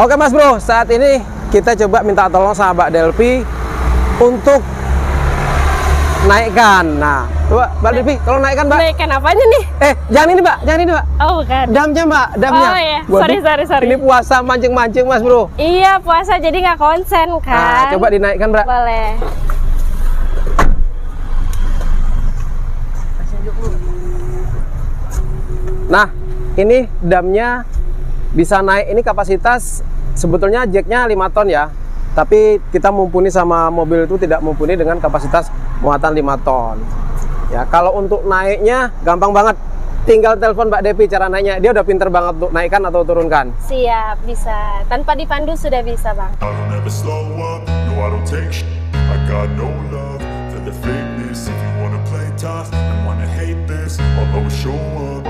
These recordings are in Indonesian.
Oke Mas Bro, saat ini kita coba minta tolong sama Mbak Delvi untuk naikkan. Nah, coba Mbak Delvi, kalau naikkan Mbak. Naikkan apanya nih? Eh, jangan ini Mbak, jangan ini Mbak. Oh bukan. Damnya Mbak, damnya. Oh, iya. Waduh, Sorry, sorry, sorry. Ini puasa mancing-mancing Mas Bro. Iya puasa jadi nggak konsen Nah, kan? coba dinaikkan Mbak. Boleh. Nah, ini damnya bisa naik. Ini kapasitas sebetulnya jacknya 5 ton ya. Tapi kita mumpuni sama mobil itu tidak mumpuni dengan kapasitas muatan 5 ton. Ya, kalau untuk naiknya gampang banget. Tinggal telepon Mbak Devi cara naiknya. Dia udah pinter banget untuk naikkan atau turunkan. Siap bisa. Tanpa dipandu sudah bisa bang. I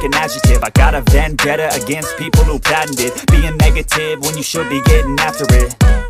like an adjective. I got a vendetta against people who patented being negative when you should be getting after it.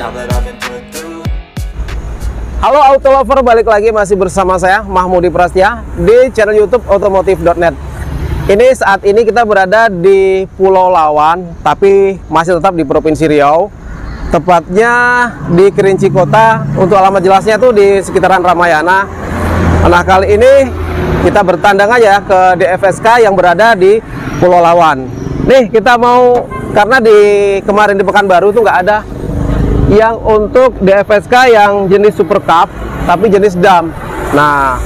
Halo Auto Lover, balik lagi masih bersama saya Mahmudi Prastia di channel YouTube otomotif.net. Ini saat ini kita berada di Pulau Lawan, tapi masih tetap di Provinsi Riau. Tepatnya di Kerinci Kota. Untuk alamat jelasnya tuh di sekitaran Ramayana. Nah kali ini kita bertandang aja ke DFSK yang berada di Pulau Lawan. Nih kita mau karena di kemarin di Pekanbaru tuh nggak ada yang untuk DFSK yang jenis Super Cup tapi jenis dam. Nah,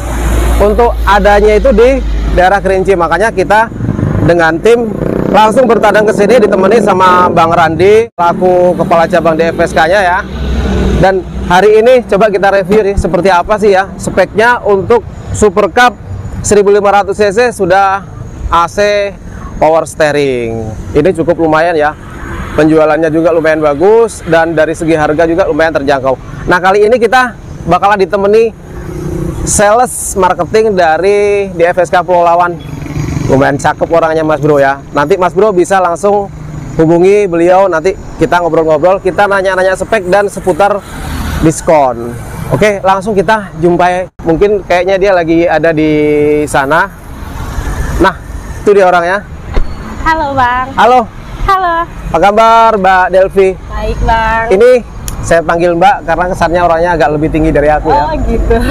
untuk adanya itu di daerah Kerinci, makanya kita dengan tim langsung bertandang ke sini ditemani sama Bang Randi, laku kepala cabang DFSK-nya ya. Dan hari ini coba kita review nih seperti apa sih ya speknya untuk Super Cup 1500 cc sudah AC power steering. Ini cukup lumayan ya penjualannya juga lumayan bagus dan dari segi harga juga lumayan terjangkau. Nah kali ini kita bakalan ditemani sales marketing dari DFSK Pulau Lawan. Lumayan cakep orangnya Mas Bro ya. Nanti Mas Bro bisa langsung hubungi beliau nanti kita ngobrol-ngobrol, kita nanya-nanya spek dan seputar diskon. Oke, langsung kita jumpai. Mungkin kayaknya dia lagi ada di sana. Nah, itu dia orangnya. Halo bang. Halo, Halo. Apa kabar Mbak Delvi? Baik bang. Ini saya panggil Mbak karena kesannya orangnya agak lebih tinggi dari aku Oh ya. gitu.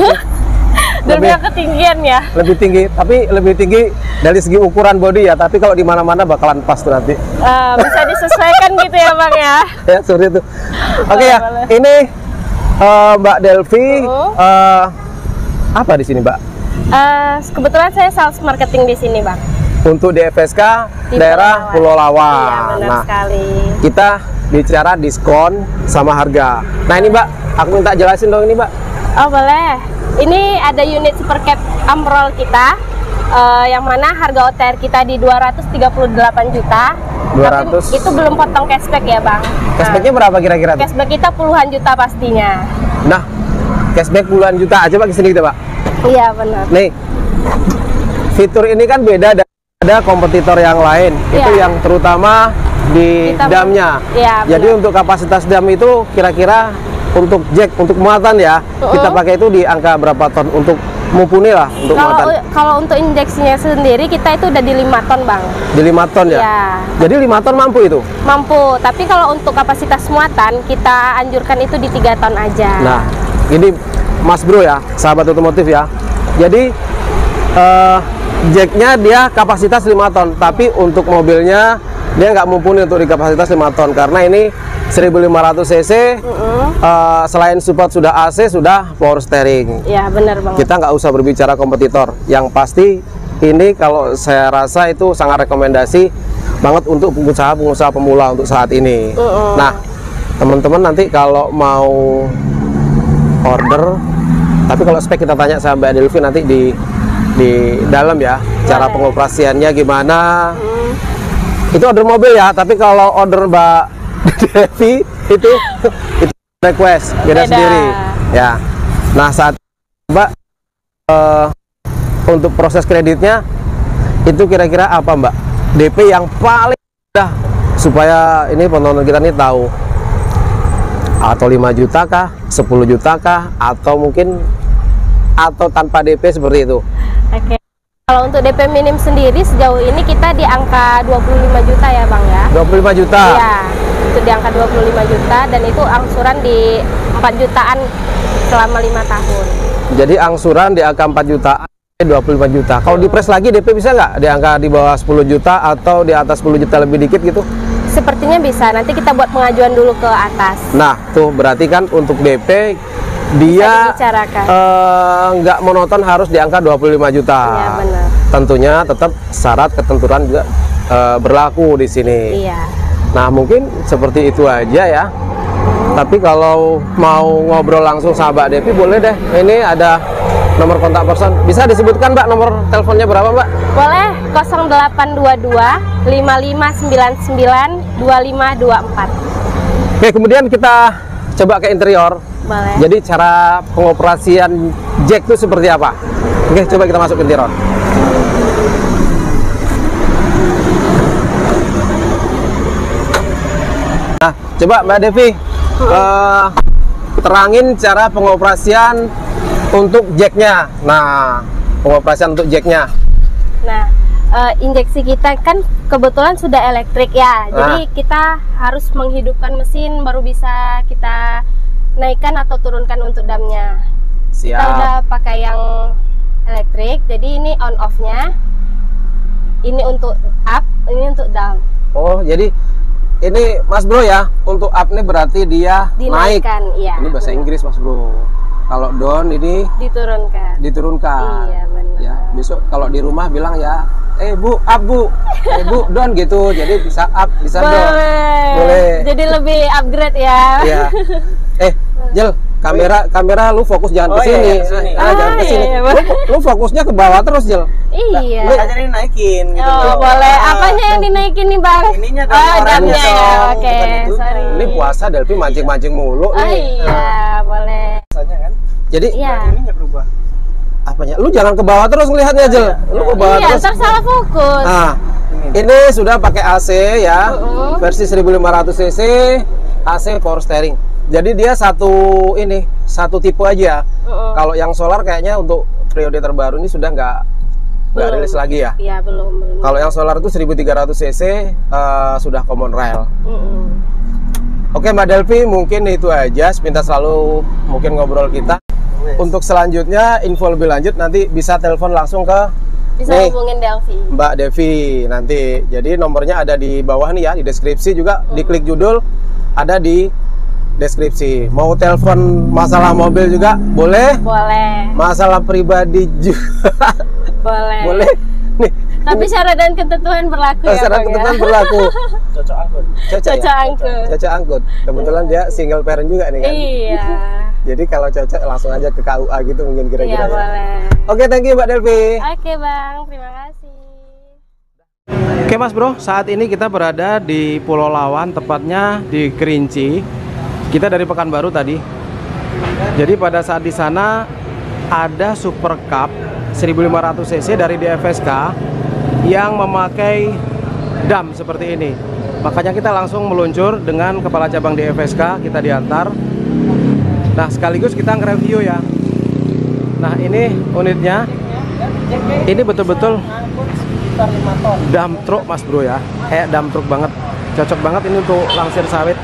Dan Lebih- yang ketinggian ya. Lebih tinggi, tapi lebih tinggi dari segi ukuran body ya. Tapi kalau di mana-mana bakalan pas tuh nanti. Eh, bisa disesuaikan gitu ya bang ya. ya, seperti itu. Oke ya, boleh. ini eh, Mbak Delvi Oh. eh, apa di sini Mbak? Eh, kebetulan saya sales marketing di sini bang. Untuk DFSK Di daerah Pulau Lawan. Iya benar nah, sekali. kita bicara diskon sama harga. Nah ini Mbak, aku minta jelasin dong ini Mbak. Oh boleh. Ini ada unit super cap Amrol kita. eh, yang mana harga OTR kita di 238 juta. 200. Tapi itu belum potong cashback ya bang. Nah, Cashbacknya berapa kira-kira? cashback kita puluhan juta pastinya. Nah, cashback puluhan juta aja Pak sini kita Pak. Iya benar. Nih, fitur ini kan beda da- ada kompetitor yang lain. Itu Iya. yang terutama di Kita- damnya. Iya, Jadi benar. untuk kapasitas dam itu kira-kira untuk jack untuk muatan ya, kita Uh-uh. pakai itu di angka berapa ton untuk mumpuni lah untuk Kalau muatan. kalau untuk injeksinya sendiri kita itu udah di 5 ton bang. Di 5 ton ya. Iya. Jadi 5 ton mampu itu. Mampu. Tapi kalau untuk kapasitas muatan kita anjurkan itu di 3 ton aja. Nah, ini Mas Bro ya, sahabat otomotif ya. Jadi eh, jacknya dia kapasitas 5 ton, tapi untuk mobilnya dia nggak mumpuni untuk di kapasitas 5 ton karena ini 1500 cc. eh, selain support sudah AC, sudah power steering. Ya benar banget. Kita nggak usah berbicara kompetitor. Yang pasti ini kalau saya rasa itu sangat rekomendasi banget untuk pengusaha-pengusaha pemula untuk saat ini. Nah, teman-teman nanti kalau mau order, tapi kalau spek kita tanya sama Mbak Delvi nanti di di dalam ya, cara Boleh. pengoperasiannya gimana. Itu order mobil ya, tapi kalau order Mbak Devi itu itu request beda, Beda. sendiri ya. Nah saat Mbak eh, untuk proses kreditnya itu kira-kira apa Mbak? DP yang paling mudah supaya ini penonton kita nih tahu atau 5 juta kah, 10 juta kah, atau mungkin atau tanpa DP seperti itu. Oke. Kalau untuk DP minim sendiri sejauh ini kita di angka 25 juta ya Bang ya. 25 juta. Iya, itu di angka 25 juta dan itu angsuran di 4 jutaan selama lima tahun. Jadi angsuran di angka 4 juta 25 juta. Kalau dipres lagi DP bisa nggak di angka di bawah 10 juta atau di atas 10 juta lebih dikit gitu? Sepertinya bisa. Nanti kita buat pengajuan dulu ke atas. Nah, tuh berarti kan untuk DP dia eh, nggak monoton harus di angka 25 juta. Iya, benar. Tentunya tetap syarat ketentuan juga eh, berlaku di sini. Iya. Nah, mungkin seperti itu aja ya. Tapi kalau mau ngobrol langsung sama Mbak Devi boleh deh. Ini ada nomor kontak person. Bisa disebutkan Mbak nomor teleponnya berapa Mbak? Boleh 0822 5599 2524. Oke, kemudian kita coba ke interior. Boleh. Jadi cara pengoperasian jack itu seperti apa? Oke, coba kita masuk ke interior. Nah, coba Mbak Devi eh, terangin cara pengoperasian untuk jacknya. Nah, pengoperasian untuk jacknya. Nah, eh, injeksi kita kan kebetulan sudah elektrik ya. Jadi kita harus menghidupkan mesin baru bisa kita naikkan atau turunkan untuk damnya. Kita udah Siap. pakai yang elektrik. Jadi ini on off-nya. Ini untuk up, ini untuk down. Oh, jadi ini Mas Bro ya, untuk up ini berarti dia naik. Dinaikkan, iya. Ini bahasa benar. Inggris Mas Bro. Kalau down ini Diturunkan. diturunkan. Iya, benar. Ya, besok kalau di rumah bilang ya, eh Bu, up Bu, eh Bu, down gitu. Jadi bisa up, bisa down. Boleh. Boleh. Jadi lebih upgrade ya. Iya. Eh, Jel, kamera kamera lu fokus jangan ke Oh, iya, sini. iya, sini. Ah, jangan Ah, ke sini. iya, lu, lu fokusnya ke bawah terus, Jel. Iya. Lu- Aja ini naikin gitu. Oh, loh. boleh. Apanya yang dinaikin nih, Bang? Ininya dong, Oh, orangnya ya. Oke, itu. sorry. Ini puasa Delpi mancing-mancing mulu Oh nih. iya, boleh. Rasanya kan. Jadi Iya. Ininya berubah. Apanya? Lu jangan ke bawah terus ngelihatnya, Jel. Lu ke bawah Iya, terus. salah fokus. Nah, ini sudah pakai AC ya, Uh-uh. versi 1500 cc, AC power steering. Jadi dia satu ini, satu tipe aja. Uh-uh. Kalau yang solar kayaknya untuk periode terbaru ini sudah nggak nggak rilis lagi ya. Iya, belum, belum. Kalau yang solar itu 1300 cc eh, sudah common rail. Mm-mm. Oke Mbak Delvi, mungkin itu aja sepintas selalu mungkin ngobrol kita. Untuk selanjutnya info lebih lanjut nanti bisa telepon langsung ke Bisa nih, hubungin Delvi. Mbak Devi nanti. Jadi nomornya ada di bawah nih ya di deskripsi juga diklik judul ada di deskripsi. Mau telepon masalah mobil juga boleh. Boleh. Masalah pribadi juga Boleh. boleh. Nih, Tapi syarat dan ketentuan berlaku ya, syarat ya? ketentuan berlaku. Cocok angkut. Caca Caca ya? angkut. Caca angkut. Kebetulan dia single parent juga nih kan. Iya. Jadi kalau Caca langsung aja ke KUA gitu mungkin Iya, kira-kira. ya. boleh. Oke, thank you Mbak Delvi. Oke, Bang. Terima kasih. Oke Mas Bro, saat ini kita berada di Pulau Lawan, tepatnya di Kerinci. Kita dari Pekanbaru tadi. Jadi pada saat di sana ada Super Cup 1500 cc dari DFSK yang memakai dam seperti ini. Makanya kita langsung meluncur dengan kepala cabang DFSK, kita diantar. Nah, sekaligus kita nge-review ya. Nah, ini unitnya. Ini betul-betul dump truck mas bro ya kayak dump truck banget cocok banget ini untuk langsir sawit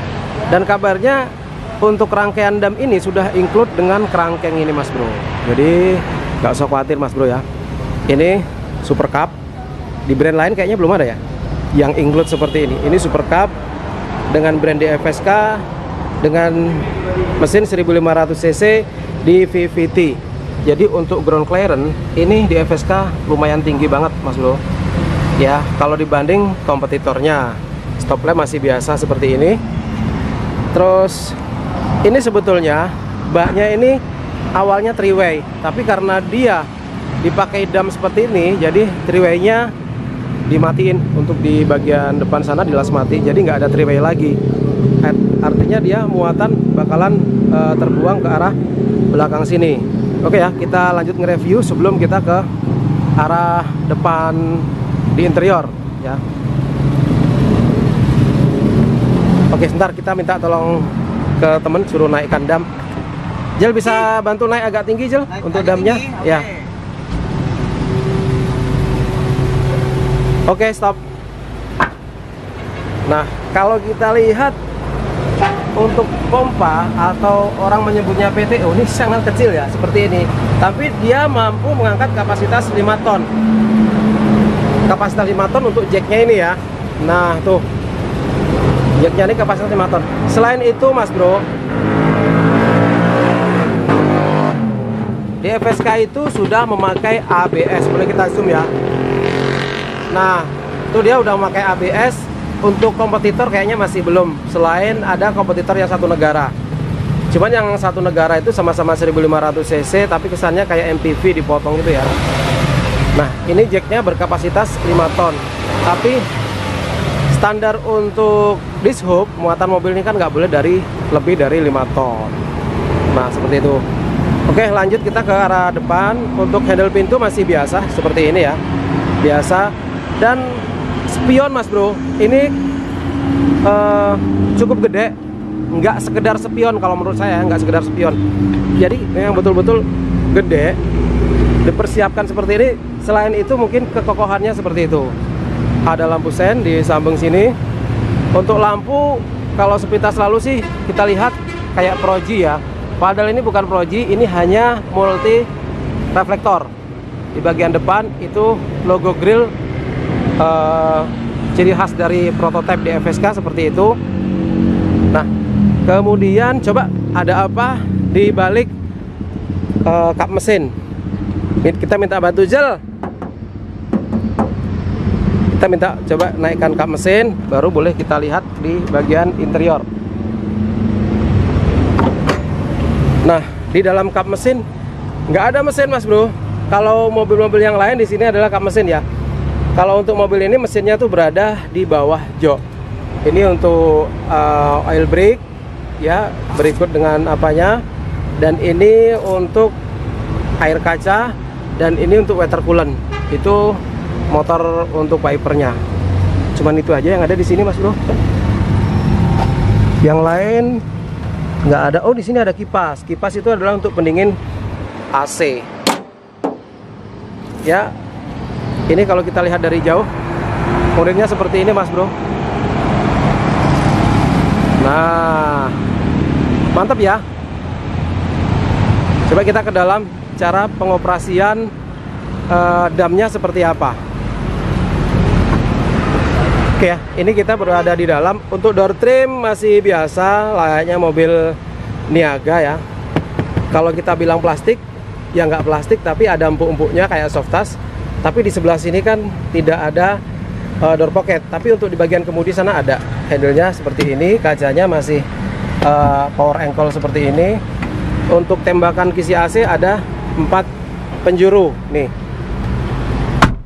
dan kabarnya untuk rangkaian dam ini sudah include dengan kerangkeng ini mas bro jadi nggak usah khawatir mas bro ya Ini Super Cup. Di brand lain kayaknya belum ada ya. Yang include seperti ini. Ini Super Cup dengan brand DFSK dengan mesin 1500 cc di VVT. Jadi untuk ground clearance ini di FSK lumayan tinggi banget Mas Bro. Ya, kalau dibanding kompetitornya stop lamp masih biasa seperti ini. Terus ini sebetulnya baknya ini awalnya three way, tapi karena dia dipakai dam seperti ini, jadi three way-nya dimatiin untuk di bagian depan sana dilas mati, jadi nggak ada three way lagi. Artinya dia muatan bakalan uh, terbuang ke arah belakang sini. Oke ya, kita lanjut nge-review sebelum kita ke arah depan di interior ya. Oke, sebentar kita minta tolong ke temen suruh naikkan dam. Jel bisa bantu naik agak tinggi Jel naik untuk damnya? Tinggi. Ya. Oke, stop. Nah, kalau kita lihat untuk pompa atau orang menyebutnya PTO ini sangat kecil ya seperti ini. Tapi dia mampu mengangkat kapasitas 5 ton. Kapasitas 5 ton untuk jacknya ini ya. Nah tuh. Jacknya ini kapasitas 5 ton. Selain itu mas bro di FSK itu sudah memakai ABS boleh kita zoom ya? Nah itu dia udah memakai ABS untuk kompetitor kayaknya masih belum. Selain ada kompetitor yang satu negara. Cuman yang satu negara itu sama-sama 1500 cc tapi kesannya kayak MPV dipotong gitu ya. Nah ini jacknya berkapasitas 5 ton. Tapi standar untuk disc hub muatan mobil ini kan nggak boleh dari lebih dari 5 ton. Nah seperti itu. Oke lanjut kita ke arah depan. Untuk handle pintu masih biasa seperti ini ya. Biasa. Dan spion mas bro. Ini uh, cukup gede. Nggak sekedar spion kalau menurut saya nggak sekedar spion. Jadi yang betul-betul gede. Dipersiapkan seperti ini. Selain itu mungkin kekokohannya seperti itu. Ada lampu sen di sambung sini. Untuk lampu kalau sepintas lalu sih kita lihat kayak proji ya. Padahal ini bukan proji ini hanya multi reflektor di bagian depan itu logo grill uh, ciri khas dari prototipe di FSK seperti itu. Nah kemudian coba ada apa di balik uh, kap mesin? Kita minta bantu gel kita minta coba naikkan kap mesin baru boleh kita lihat di bagian interior. Nah di dalam kap mesin nggak ada mesin mas bro. Kalau mobil-mobil yang lain di sini adalah kap mesin ya kalau untuk mobil ini mesinnya tuh berada di bawah jok. Ini untuk uh, oil brake ya, berikut dengan apanya. Dan ini untuk air kaca dan ini untuk water coolant. Itu motor untuk wipernya. Cuman itu aja yang ada di sini Mas Bro. Yang lain nggak ada. Oh, di sini ada kipas. Kipas itu adalah untuk pendingin AC. Ya, ini kalau kita lihat dari jauh modelnya seperti ini mas bro. Nah mantap ya. Coba kita ke dalam cara pengoperasian uh, damnya seperti apa. Oke ya ini kita berada di dalam. Untuk door trim masih biasa layaknya mobil niaga ya. Kalau kita bilang plastik ya nggak plastik tapi ada empuk-empuknya kayak soft touch tapi di sebelah sini kan tidak ada uh, door pocket. Tapi untuk di bagian kemudi sana ada. Handle-nya seperti ini kacanya masih uh, power ankle seperti ini. Untuk tembakan kisi AC ada empat penjuru. Nih.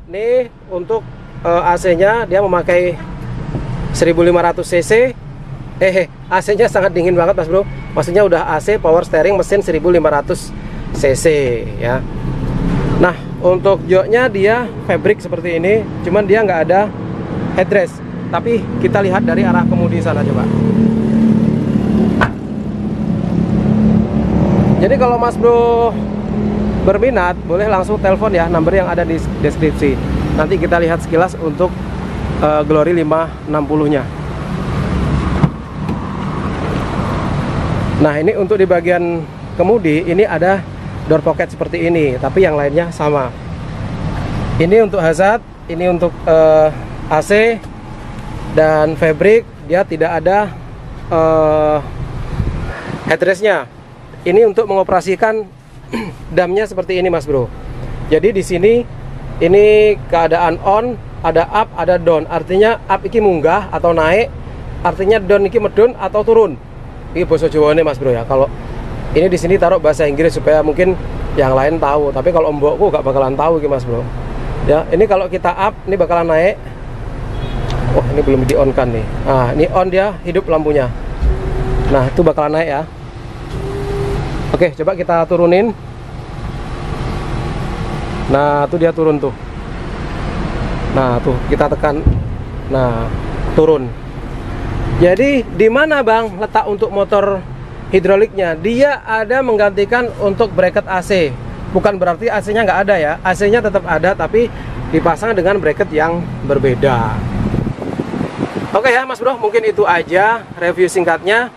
Ini untuk uh, eh, AC nya dia memakai 1500 cc eh AC nya sangat dingin banget mas bro. Maksudnya udah AC power steering mesin 1500 cc ya. Nah untuk joknya dia fabric seperti ini cuman dia nggak ada headrest tapi kita lihat dari arah kemudi sana coba. Jadi kalau mas bro berminat boleh langsung telepon ya nomor yang ada di deskripsi. Nanti kita lihat sekilas untuk uh, Glory 560 nya nah ini untuk di bagian kemudi ini ada door pocket seperti ini tapi yang lainnya sama Ini untuk hazard, ini untuk eh, AC dan fabric dia tidak ada eh, headrestnya. Ini untuk mengoperasikan damnya seperti ini, Mas Bro. Jadi di sini ini keadaan on, ada up, ada down. Artinya up iki munggah atau naik, artinya down iki medun atau turun. Ini bahasa Jawa nih Mas Bro ya. Kalau ini di sini taruh bahasa Inggris supaya mungkin yang lain tahu. Tapi kalau mbokku gak bakalan tahu iki Mas Bro. Ya, ini kalau kita up, ini bakalan naik. Wah, ini belum di on kan nih. Nah, ini on dia hidup lampunya. Nah, itu bakalan naik ya. Oke, coba kita turunin. Nah, tuh dia turun tuh. Nah, tuh kita tekan. Nah, turun. Jadi, di mana Bang letak untuk motor hidroliknya? Dia ada menggantikan untuk bracket AC. Bukan berarti AC-nya nggak ada ya. AC-nya tetap ada tapi dipasang dengan bracket yang berbeda. Oke ya, Mas Bro, mungkin itu aja review singkatnya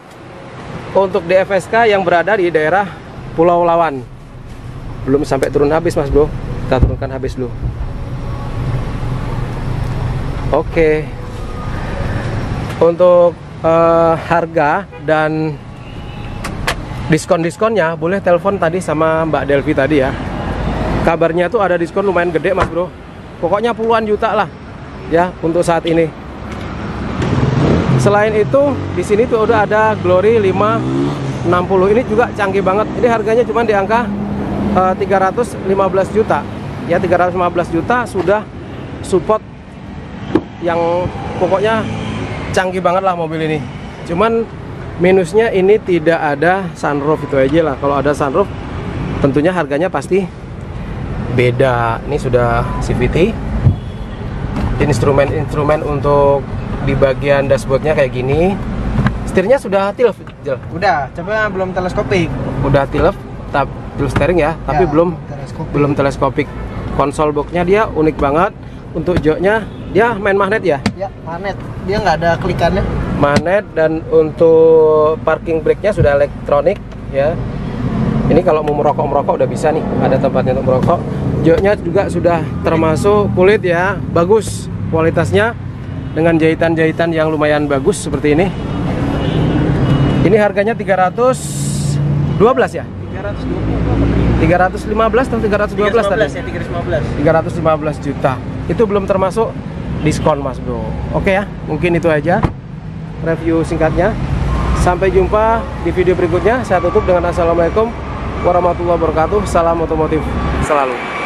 untuk DFSK yang berada di daerah Pulau Lawan. Belum sampai turun habis, Mas Bro. Kita turunkan habis dulu. Oke. Untuk eh, harga dan diskon-diskonnya boleh telepon tadi sama Mbak Delvi tadi ya. Kabarnya tuh ada diskon lumayan gede, Mas Bro. Pokoknya puluhan juta lah ya untuk saat ini. Selain itu, di sini tuh udah ada Glory 560. Ini juga canggih banget. Ini harganya cuma di angka eh, 315 juta. Ya 315 juta sudah support yang pokoknya canggih banget lah mobil ini. Cuman minusnya ini tidak ada sunroof itu aja lah. Kalau ada sunroof tentunya harganya pasti beda. Ini sudah CVT. Instrumen-instrumen untuk di bagian dashboardnya kayak gini. Setirnya sudah tilf. Udah, coba belum teleskopik. Udah tilf, tap tilf steering ya, tapi Ya, belum teleskopik. belum teleskopik. Konsol boxnya dia unik banget. Untuk joknya dia main magnet ya, Ya, magnet. Dia nggak ada klikannya. Magnet dan untuk parking brake-nya sudah elektronik ya. Ini kalau mau merokok merokok udah bisa nih, ada tempatnya untuk merokok. Joknya juga sudah termasuk kulit ya, bagus kualitasnya dengan jahitan-jahitan yang lumayan bagus seperti ini. Ini harganya 312 ya? 320 315 atau 312 tadi? 315 ya, 315. 315 juta. Itu belum termasuk diskon Mas Bro. Oke ya, mungkin itu aja review singkatnya. Sampai jumpa di video berikutnya. Saya tutup dengan assalamualaikum warahmatullahi wabarakatuh. Salam otomotif selalu.